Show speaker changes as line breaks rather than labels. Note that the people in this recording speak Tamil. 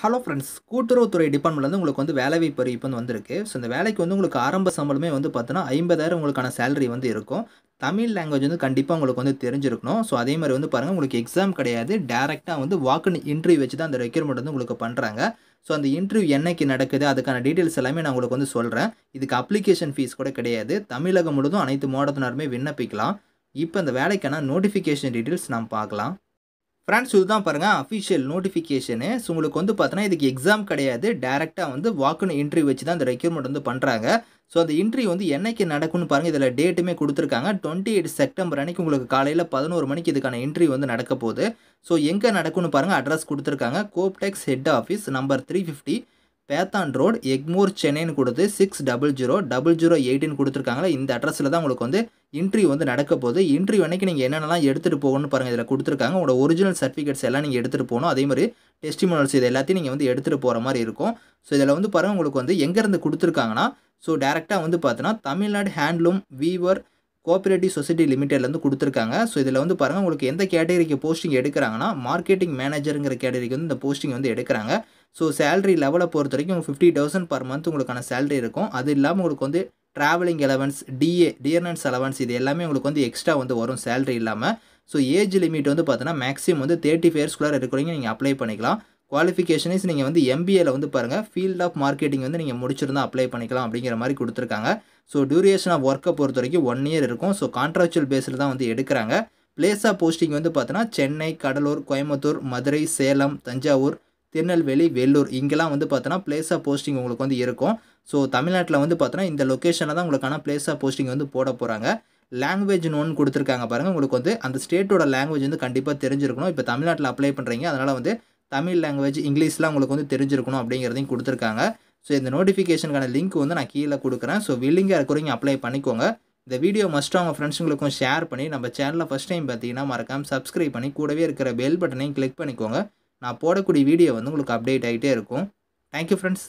ஹலோ ஃப்ரெண்ட்ஸ் கூட்டுறவுத்துறை டிபார்ட்மெண்ட்லேருந்து உங்களுக்கு வந்து வேலைவாய்ப்பு அறிவிப்பு வந்து வந்திருக்கு. ஸோ இந்த வேலைக்கு வந்து உங்களுக்கு ஆரம்ப சம்பளமே வந்து பார்த்தோன்னா ஐம்பதாயிரம் உங்களுக்கான சேலரி வந்து இருக்கும். தமிழ் லாங்குவேஜ் வந்து கண்டிப்பாக உங்களுக்கு வந்து தெரிஞ்சிருக்கணும். ஸோ அதே மாதிரி வந்து பாருங்கள் உங்களுக்கு எக்ஸாம் கிடையாது. டேரெக்டாக வந்து வாக்குன்னு இன்டர்வியூ வச்சு தான் அந்த ரெக்யூர்மெண்ட் வந்து உங்களுக்கு பண்ணுறாங்க ஸோ அந்த இன்டர்வியூ என்னைக்கு நடக்குது அதுக்கான டீட்டெயில்ஸ் எல்லாமே நான் உங்களுக்கு வந்து சொல்கிறேன் இதுக்கு அப்ளிகேஷன் ஃபீஸ் கூட கிடையாது. தமிழகம் முழுதும் அனைத்து மாவட்டத்தினருமே விண்ணப்பிக்கலாம். இப்போ அந்த வேலைக்கான நோட்டிஃபிகேஷன் டீட்டெயில்ஸ் நாம் பார்க்கலாம். ஃப்ரெண்ட்ஸ் இதுதான் பாருங்கள் அஃபிஷியல் நோட்டிஃபிகேஷனு ஸோ உங்களுக்கு வந்து பார்த்தோன்னா இதுக்கு எக்ஸாம் கிடையாது. டேரெக்டாக வந்து வாக்குன்னு இன்ட்ரி வச்சு தான் அந்த ரெக்யூர்மெண்ட் வந்து பண்ணுறாங்க ஸோ அந்த இன்ட்ரி வந்து என்றைக்கு நடக்கும்னு பாருங்கள் இதில் டேட்டுமே கொடுத்துருக்காங்க. டுவெண்ட்டி எயிட் செப்டம்பர் அன்னைக்கு உங்களுக்கு காலையில் பதினோரு மணிக்கு இதுக்கான இன்ட்ரி வந்து நடக்க போகுது. ஸோ எங்கே நடக்கும்னு பாருங்கள் அட்ரஸ் கொடுத்துருக்காங்க. Cooptex head office number three fifty Pantheon road Egmore சென்னைன்னு கொடுத்து six double zero double zero எயிட்டின்னு கொடுத்துருக்காங்களே இந்த அட்ரஸில் தான் உங்களுக்கு வந்து இன்டர்வியூ வந்து நடக்க போகுது. இன்டர்வியூ அன்றைக்கி நீங்கள் என்னென்னலாம் எடுத்துகிட்டு போகணும்னு பாருங்கள் இதில் கொடுத்துருக்காங்க. உங்களோட ஒரிஜினல் சர்டிஃபிகேட்ஸ் எல்லாம் நீங்கள் எடுத்துகிட்டு போகணும். அதே மாதிரி டெஸ்டிமோனல்ஸ் இது எல்லாத்தையும் நீங்கள் வந்து எடுத்துகிட்டு போகிற மாதிரி இருக்கும். ஸோ இதில் வந்து பாருங்கள் உங்களுக்கு வந்து எங்கேருந்து கொடுத்துருக்காங்கன்னா ஸோ டேரெக்டாக வந்து பார்த்தோன்னா Tamil Nadu handloom weaver cooperative society லிமிடெட்லேருந்து கொடுத்துருக்காங்க. ஸோ இதில் வந்து பாருங்கள் உங்களுக்கு எந்த கேட்டகரிக்கு போஸ்டிங் எடுக்கிறாங்கன்னா மார்க்கெட்டிங் மேனேஜருங்கிற கேட்டகரிக்கு வந்து இந்த போஸ்டிங் வந்து எடுக்கிறாங்க. ஸோ சேலரி லெவலை பொறுத்த வரைக்கும் ஃபிஃப்டி தௌசண்ட் பர் மந்த் உங்களுக்கான சேலரி இருக்கும். அது இல்லாமல் உங்களுக்கு வந்து travelling allowance DA dearness allowance இது எல்லாமே உங்களுக்கு வந்து எக்ஸ்ட்ரா வந்து வரும் சேலரி இல்லாமல் ஸோ ஏஜ் லிமிட் வந்து பார்த்தீங்கன்னா மேக்ஸிமம் வந்து தேர்ட்டி ஃபேர்ஸ்குள்ளே இருக்கிறவங்க நீங்கள் அப்ளை பண்ணிக்கலாம். குவாலிஃபிகேஷன்ஸ் நீங்கள் வந்து எம்பிஏல வந்து பாருங்கள் ஃபீல்ட் ஆஃப் மார்க்கெட்டிங் வந்து நீங்கள் முடிச்சிருந்தா அப்ளை பண்ணிக்கலாம் அப்படிங்கிற மாதிரி கொடுத்துருக்காங்க. ஸோ டியூரேஷன் ஆஃப் ஒர்க்கை பொறுத்த வரைக்கும் ஒன் இயர் இருக்கும். ஸோ கான்ட்ராக்சுவல் பேஸில் தான் வந்து எடுக்கிறாங்க. பிளேஸ் ஆஃப் போஸ்டிங் வந்து பார்த்தோன்னா சென்னை கடலூர் கோயம்புத்தூர் மதுரை சேலம் தஞ்சாவூர் திருநெல்வேலி வெள்ளூர் இங்கெல்லாம் வந்து பார்த்தோன்னா பிளேஸ் ஆஃப் போஸ்டிங் உங்களுக்கு வந்து இருக்கும். ஸோ தமிழ்நாட்டில் வந்து பார்த்தோன்னா இந்த லொக்கேஷனில் தான் உங்களுக்கான பிளேஸ் ஆஃப் போஸ்டிங் வந்து போட போகிறாங்க லாங்குவேஜ் நோன் கொடுத்துருக்காங்க பாருங்கள் உங்களுக்கு வந்து அந்த ஸ்டேட்டோட லாங்குவேஜ் வந்து கண்டிப்பாக தெரிஞ்சிருக்கணும். இப்போ தமிழ்நாட்டில் அப்ளை பண்ணுறீங்க அதனால் வந்து தமிழ் லாங்குவேஜ் இங்கிலீஷ்லாம் உங்களுக்கு வந்து தெரிஞ்சிருக்கணும் அப்படிங்கிறதையும் கொடுத்துருக்காங்க. ஸோ இந்த நோட்டிஃபிகேஷனுக்கான லிங்க் வந்து நான் கீழே கொடுக்குறேன். ஸோ வில்லிங்காக இருக்கிறவங்க அப்ளை பண்ணிக்கோங்க. இந்த வீடியோ மஸ்ட்டாக உங்கள் ஃப்ரெண்ட்ஸுங்களுக்கும் ஷேர் பண்ணி நம்ம சேனலில் ஃபஸ்ட் டைம் பார்த்தீங்கன்னா மறக்காமல் சப்ஸ்கிரைப் பண்ணி கூடவே இருக்கிற பெல் பட்டனையும் கிளிக் பண்ணிக்கோங்க. நான் போடக்கூடிய வீடியோ வந்து உங்களுக்கு அப்டேட் ஆகிட்டே இருக்கும். Thank you friends